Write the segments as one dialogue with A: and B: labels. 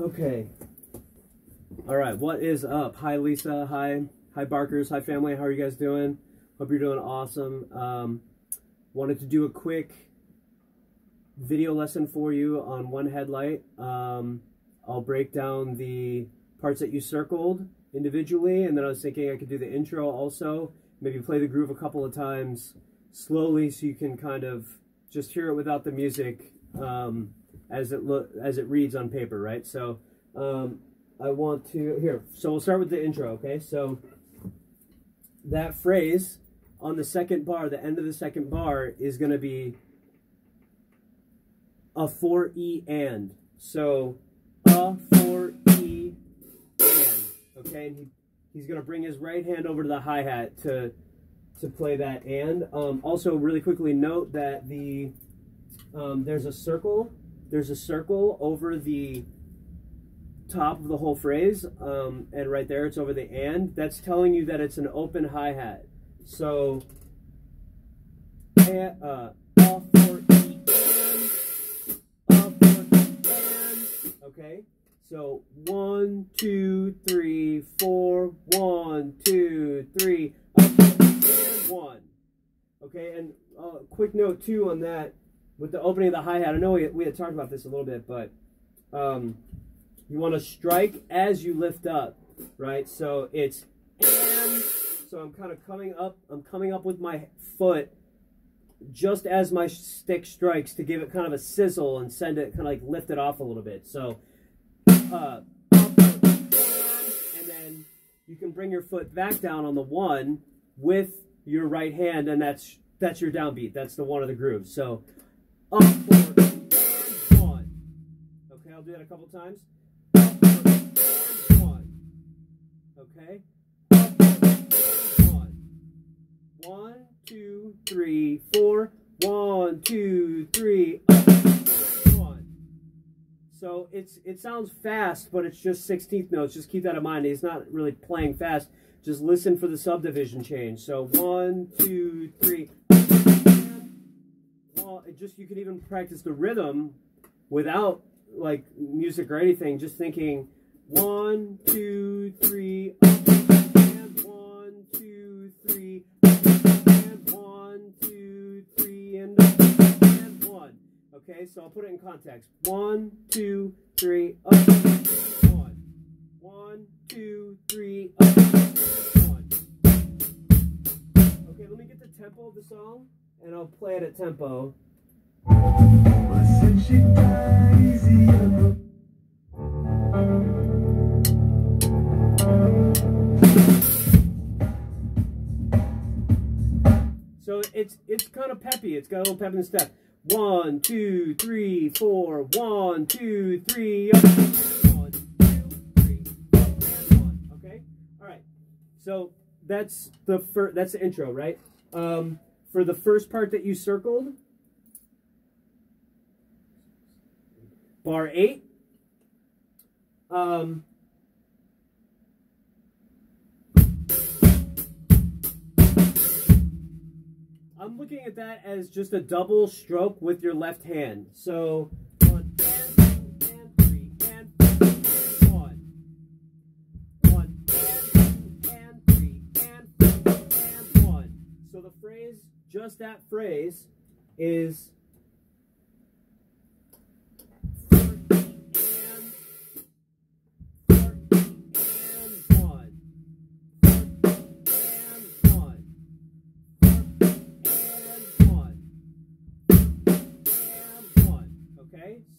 A: Okay. All right, what is up? Hi, Lisa. Hi, hi, Barkers. Hi, family. How are you guys doing? Hope you're doing awesome. Um, wanted to do a quick video lesson for you on one headlight. Um, I'll break down the parts that you circled individually, and then I was thinking I could do the intro also. Maybe play the groove a couple of times slowly so you can kind of just hear it without the music um, as it look as it reads on paper, right? So um, I want to here. So we'll start with the intro, okay? So that phrase on the second bar, the end of the second bar, is going to be a four E and. So a four E and. Okay, and he, he's going to bring his right hand over to the hi hat to to play that and. Um, also, really quickly note that the um, there's a circle. There's a circle over the top of the whole phrase, um, and right there it's over the and. That's telling you that it's an open hi hat. So, uh, four and, okay? So, one, two, three, four, one, two, three, one. Okay, and uh, quick note too on that, with the opening of the hi-hat, I know we, we had talked about this a little bit, but um, you want to strike as you lift up, right? So it's so I'm kind of coming up, I'm coming up with my foot just as my stick strikes to give it kind of a sizzle and send it kind of like lift it off a little bit. So, uh, and then you can bring your foot back down on the one with your right hand, and that's that's your downbeat. That's the one of the grooves. So, up, four, and one. Okay, I'll do that a couple times. Up, four, and one. Okay. Up, four, and one. One, two, three, four. One, two, three. Up, one. So it's it sounds fast, but it's just 16th notes. Just keep that in mind. He's not really playing fast. Just listen for the subdivision change. So one, two, three. It just you can even practice the rhythm without like music or anything. Just thinking one, two, three, up, and one, two, three, and one, two, three, and up, and one. Okay, so I'll put it in context. One, two, three, up, one. One, two, three, up, one. Okay, let me get the tempo of the song, and I'll play it at tempo. So it's it's kind of peppy. It's got a little pep in the step. One, two, three, four. One, two, three. Up. One, two, three. One. Okay. All right. So that's the first. That's the intro, right? Um, for the first part that you circled, bar eight. Um, I'm looking at that as just a double stroke with your left hand. So just that phrase, is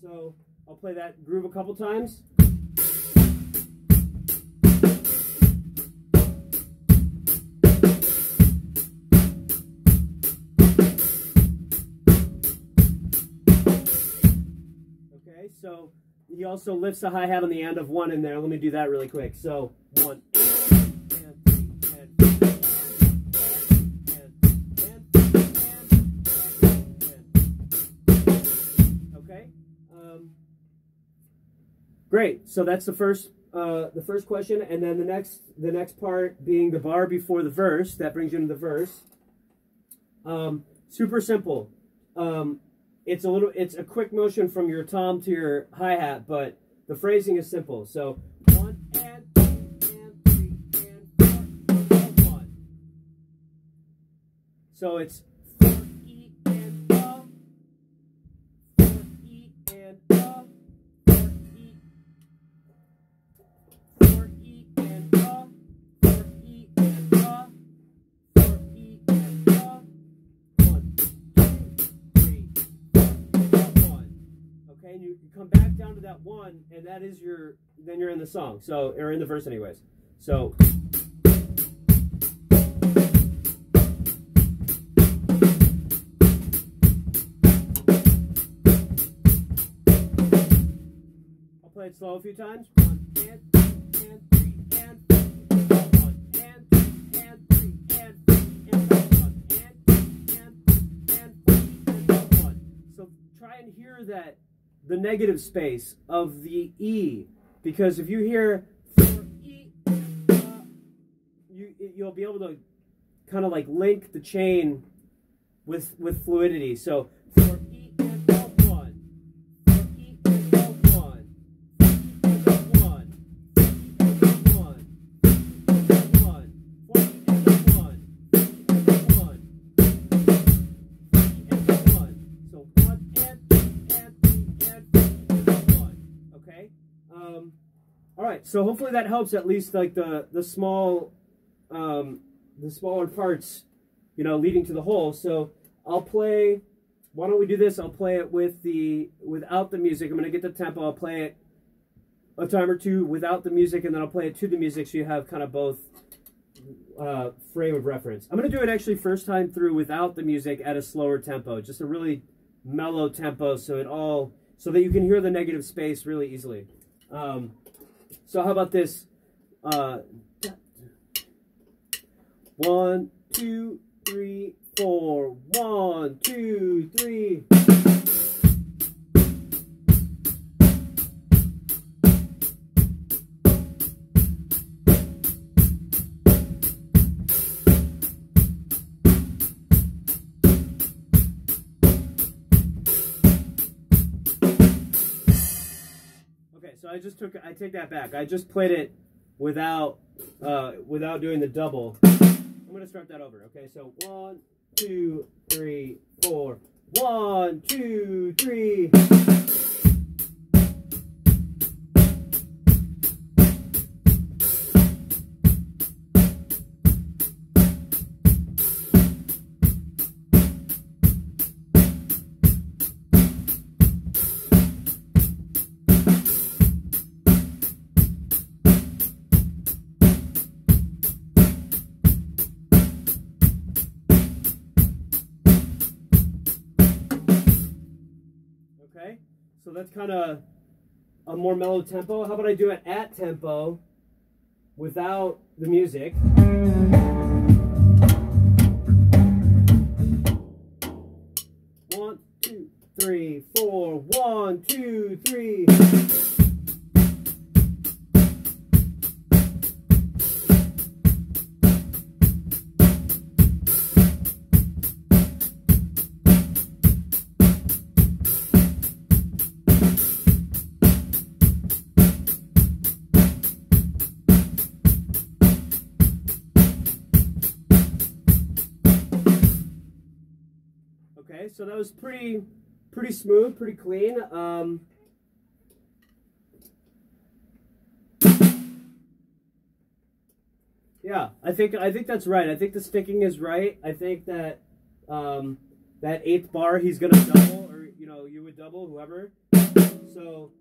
A: so I'll play that groove a couple times. So he also lifts the hi hat on the end of one in there. Let me do that really quick. So one. Okay. Um, great. So that's the first uh, the first question, and then the next the next part being the bar before the verse. That brings you into the verse. Um, super simple. Um, it's a little it's a quick motion from your tom to your hi hat, but the phrasing is simple. So one and two and three and four and one. So it's and you, come back down to that one, and that is your. Then you're in the song. So or in the verse, anyways. So. I'll play it slow a few times. One and two and three and. One and and three and and one and and and one. So try and hear that the negative space of the E, because if you hear you you'll be able to kind of like link the chain with with fluidity. So All right. So hopefully that helps at least like the the small um the smaller parts, you know, leading to the whole. So I'll play. Why don't we do this? I'll play it with the without the music. I'm gonna get the tempo. I'll play it a time or two without the music, and then I'll play it to the music, so you have kind of both uh, frame of reference. I'm gonna do it actually first time through without the music at a slower tempo, just a really mellow tempo, so it all so that you can hear the negative space really easily. Um, so how about this? Uh, one, two, three, four. One, two, three. So I just took I take that back. I just played it without uh, without doing the double. I'm gonna start that over. Okay, so one, two, three, four. One, two, three. Okay, so that's kind of a more mellow tempo. How about I do it at tempo without the music? Okay, so that was pretty, pretty smooth, pretty clean. Um, yeah, I think I think that's right. I think the sticking is right. I think that um, that eighth bar he's gonna double, or you know, you would double whoever. So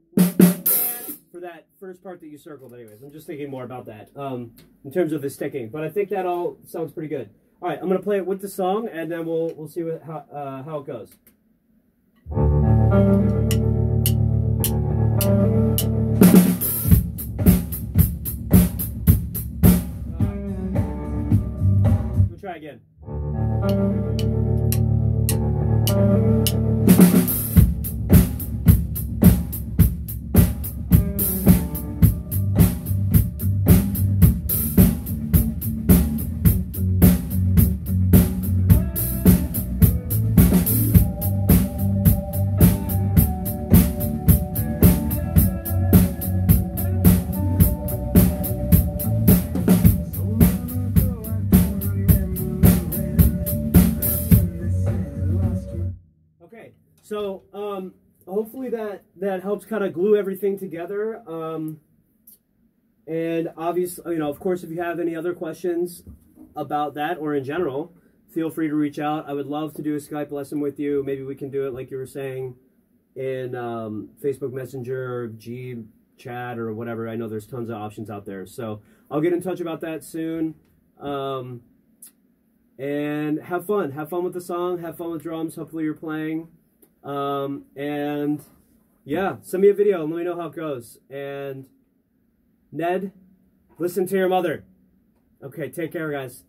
A: for that first part that you circled, anyways, I'm just thinking more about that um, in terms of the sticking. But I think that all sounds pretty good. All right, I'm gonna play it with the song, and then we'll we'll see what, how uh, how it goes. We'll try again. Hopefully that that helps kind of glue everything together. Um, and obviously, you know, of course, if you have any other questions about that or in general, feel free to reach out. I would love to do a Skype lesson with you. Maybe we can do it like you were saying in um, Facebook Messenger, G Chat, or whatever. I know there's tons of options out there. So I'll get in touch about that soon. Um, and have fun. Have fun with the song. Have fun with drums. Hopefully you're playing. Um, and yeah, send me a video and let me know how it goes. And Ned, listen to your mother. Okay, take care, guys.